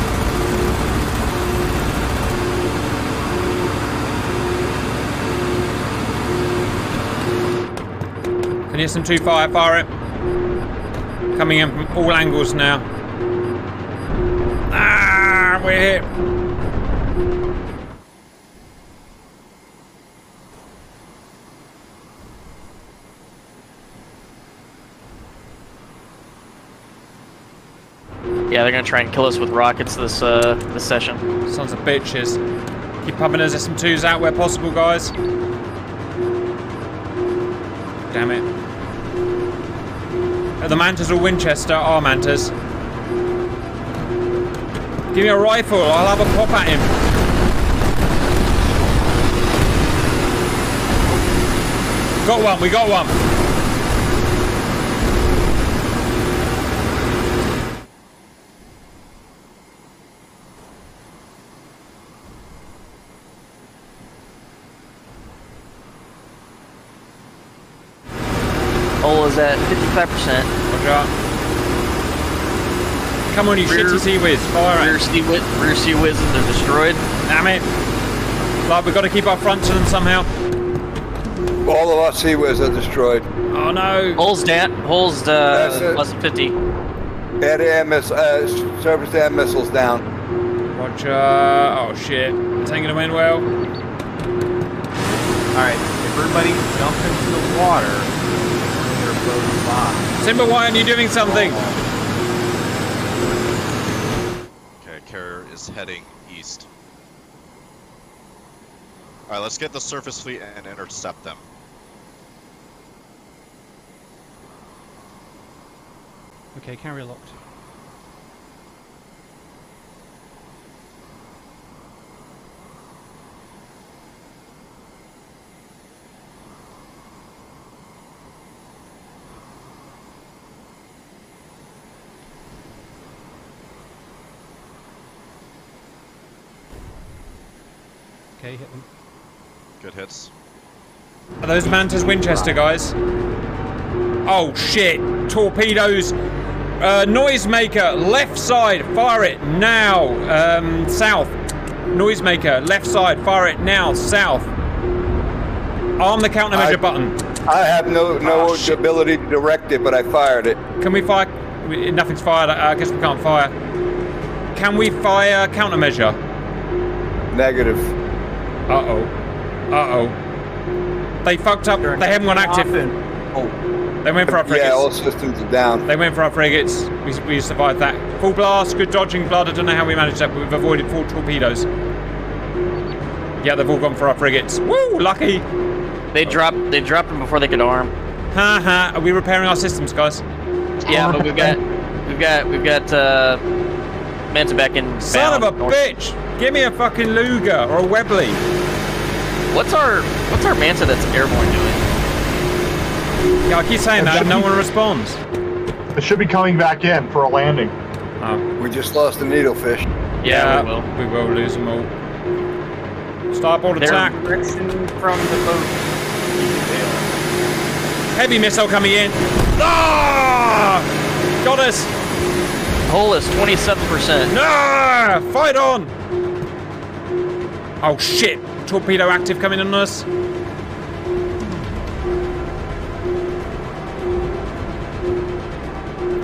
You hear SM2 fire? Fire it. Coming in from all angles now. Ah, we're hit. Yeah, they're gonna try and kill us with rockets this uh this session. Sons of bitches. Keep pumping those SM2s out where possible, guys. Damn it. The Mantas or Winchester are Mantas. Give me a rifle, I'll have a pop at him. Got one, we got one. was at 55%. Roger. Come on, you Rear- shitty CIWS. Fire Rear it. sea, wi- rear sea whizzes are destroyed. Damn it. Like, we've got to keep our front to them somehow. All of our seaways are destroyed. Oh no. Hull's down. Hull's That's uh, it. less than 50. Air-to-air miss, uh, surface-to-air missiles down. Roger. Oh shit. It's ain't gonna win well. Alright, everybody jump into the water. Your boat by. Simba, why aren't you doing something? Okay, carrier is heading east. All right, let's get the surface fleet and intercept them. Okay, carrier locked. Okay, hit them. Good hits. Are those Mantas Winchester guys? Oh shit! Torpedoes! Uh, noisemaker, left side, fire it now! Um, south. Noisemaker, left side, fire it now, south. Arm the countermeasure I- button. I have no no Oh, ability to direct it, but I fired it. Can we fire? Nothing's fired. I I guess we can't fire. Can we fire countermeasure? Negative. Uh oh. Uh oh. They fucked up. They haven't gone active. Oh. They went for our frigates. Yeah, all systems are down. They went for our frigates. We, we survived that. Full blast, good dodging, blood. I don't know how we managed that, but we've avoided four torpedoes. Yeah, they've all gone for our frigates. Woo, lucky. They dropped. They dropped them before they could arm. Ha ha. Are we repairing our systems, guys? Yeah, but we've got, we've got, we've got uh, Manta back in. Son of a north. bitch! Give me a fucking Luger or a Webley. What's our, what's our Manta that's airborne doing? Yeah, I keep saying that, and no one responds. It should be coming back in for a landing. Oh, We just lost the needlefish. Yeah, we will. we will lose them all. Starboard They're- attack. Direction from the boat. Heavy missile coming in. Ah! Got us. Hull is 27%. Ah! Fight on! Oh shit! Torpedo active coming on us.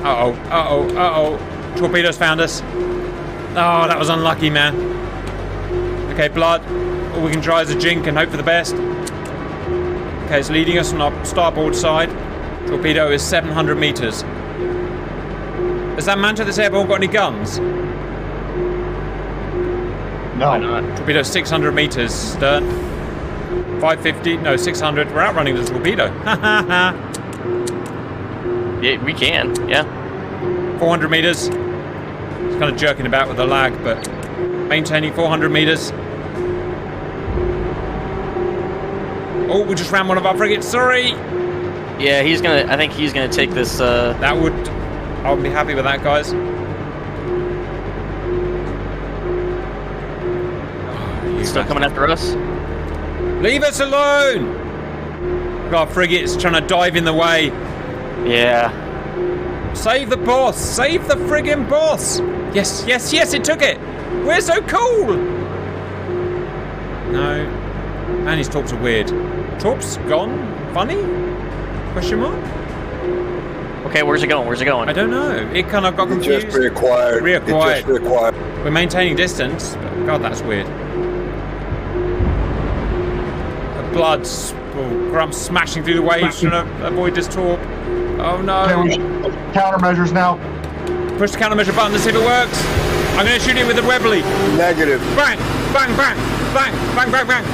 Uh oh, uh oh, uh oh. Torpedoes found us. Oh, that was unlucky, man. Okay, blood. All we can try is a jink and hope for the best. Okay, it's leading us on our starboard side. Torpedo is 700 meters. Has that Manta that's airborne got any guns? No. Torpedo 600 meters, stern. 550, no, 600. We're outrunning the torpedo. [LAUGHS] Ha ha ha. Yeah, we can. Yeah. 400 meters. It's kind of jerking about with the lag, but maintaining 400 meters. Oh, we just ran one of our frigates. Sorry. Yeah, he's gonna. I think he's gonna take this. Uh, That would. I would be happy with that, guys. he's still coming after us. Leave us alone! Oh, Got our frigates trying to dive in the way. Yeah. Save the boss! Save the friggin' boss! Yes, yes, yes, it took it! We're so cool! No. Man, his torps are weird. Torps gone? Funny? Question mark? Okay, where's it going? Where's it going? I don't know. It kind of got It confused. just reacquired. It Reacquired. just reacquired. We're maintaining distance, God, that's weird. The blood, s- oh, Grump smashing through the waves trying to avoid this torp. Oh no! Okay, countermeasures now. Push the countermeasure button to see if it works. I'm going to shoot it with the Webley. Negative. Bang! Bang! Bang! Bang! Bang! Bang! Bang!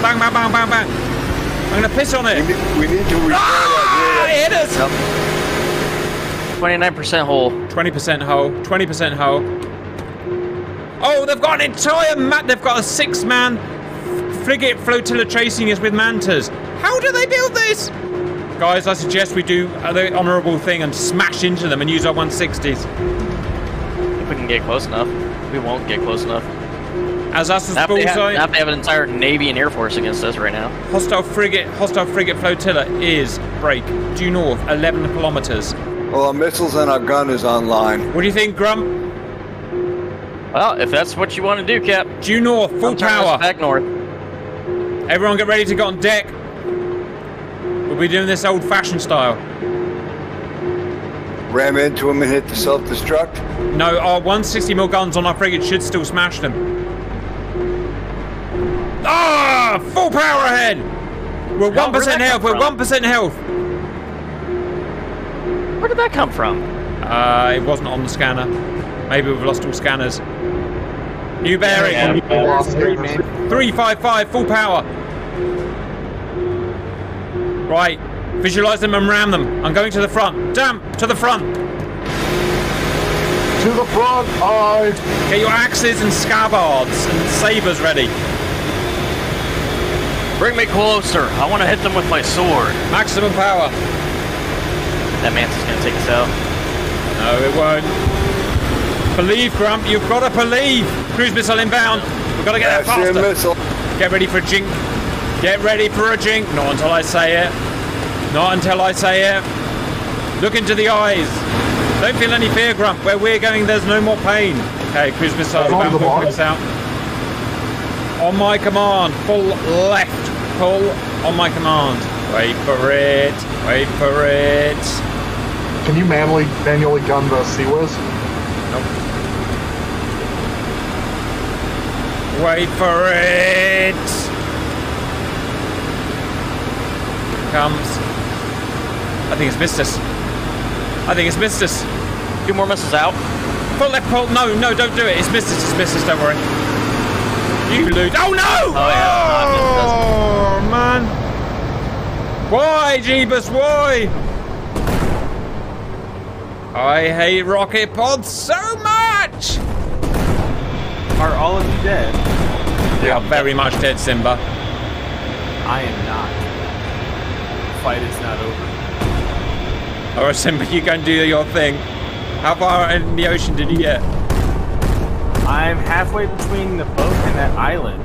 Bang! Bang! Bang! Bang! Bang! I'm going to piss on We it. need, we need to Ah! that. It hit us. 29% hull. 20% hull. 20% hull. Oh, they've got an entire mat. They've got a six-man frigate flotilla chasing us with mantas. How do they build this? Guys, I suggest we do the honourable thing and smash into them and use our 160s. If we can get close enough. We won't get close enough. As us as Now have, bullseye. now they have an entire Navy and Air Force against us right now. Hostile frigate, hostile frigate flotilla is break due north, 11 kilometers. Well, our missiles and our gun is online. What do you think, Grump? Well, if that's what you want to do, Cap. Due north, full I'm power. Back north. Everyone get ready to go on deck. We'll be doing this old-fashioned style. Ram into them and hit the self-destruct. No, our 160mm guns on our frigate should still smash them. Ah! Full power ahead! We're 1% where'd health, we're 1% health. Where did that come from? Uh, it wasn't on the scanner. Maybe we've lost all scanners. New bearing. Yeah. Lost it. 355, full power. Right. Visualize them and ram them. I'm going to the front. Damn, to the front. To the front, aye. Get your axes and scabbards and sabers ready. Bring me closer. I want to hit them with my sword. Maximum power. That mantis is gonna take us out. No, it won't. Believe, Grump. You've got to believe. Cruise missile inbound. We've got to get there That's your faster. missile. Get ready for a jink. Get ready for a jink. Not until I say it. Not until I say it. Look into the eyes. Don't feel any fear, Grump. Where we're going, there's no more pain. Okay, cruise missile inbound. about the four mark. points out. On my command, full left. Pull on my command. Wait for it. Wait for it. Can you manually manually gun the CIWS? Wait for it. Comes. I think it's missed us. I think it's missed us. Two more missiles out. Full left pull. No, no, don't do it. It's missed us. It's missed us. Don't worry. You lose. Oh no! Oh, yeah. Oh man. Why, Jeebus? Why? I hate rocket pods so much. Are all of you dead? They are very much dead, Simba. I am not. The fight is not over. All right, Simba, you can do your thing. How far in the ocean did you get? I'm halfway between the boat and that island.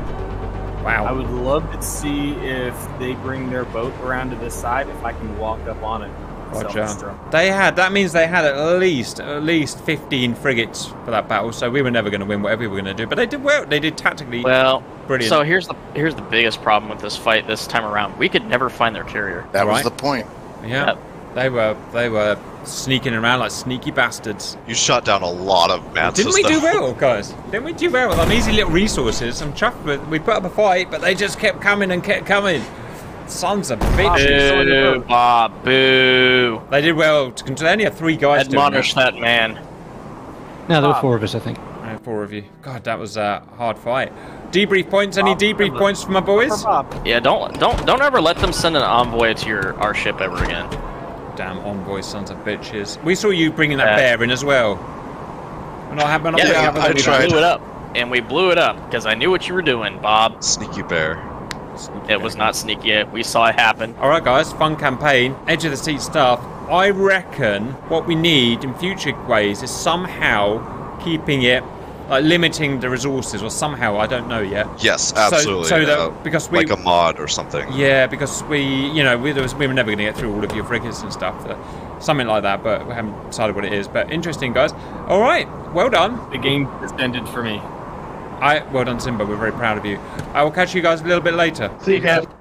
Wow. I would love to see if they bring their boat around to this side, if I can walk up on it. Roger. They had. That means they had at least at least 15 frigates for that battle. So we were never going to win whatever we were going to do. But they did well. They did tactically. Well, Brilliant. So here's the here's the biggest problem with this fight this time around. We could never find their carrier. That was the point. yeah. Yep. They were. They were sneaking around like sneaky bastards. You shot down a lot of mantis. Didn't we do well, guys? Didn't we do well with them easy little resources? I'm chuffed with. We put up a fight, but they just kept coming and kept coming. Sons of bitches. Boo, Bob, boo. They did well. To, they only had three guys Admonish that man. No, there were four of us, I think. Uh, four of you. God, that was a hard fight. Debrief points. Any Bob, debrief remember- points for my boys? Yeah, don't don't don't ever let them send an envoy to your our ship ever again. Damn envoy sons of bitches. We saw you bringing that Uh, bear in as well. And I not having. We're not Yeah, having I any of tried. that. blew it up, and we blew it up because I knew what you were doing, Bob. Sneaky bear. It was not sneaky. Yet. We saw it happen. All right, guys. Fun campaign. Edge of the seat stuff. I reckon what we need in future ways is somehow keeping it, like limiting the resources, or somehow I don't know yet. Yes, absolutely. so that- uh, because we- like a mod or something. Yeah, because we, you know, we, there was, we were never going to get through all of your frigates and stuff. uh, something like that, but we haven't decided what it is. But interesting, guys. All right, well done. The game just ended for me. I well done, Simba. We're very proud of you. I will catch you guys a little bit later. See you guys.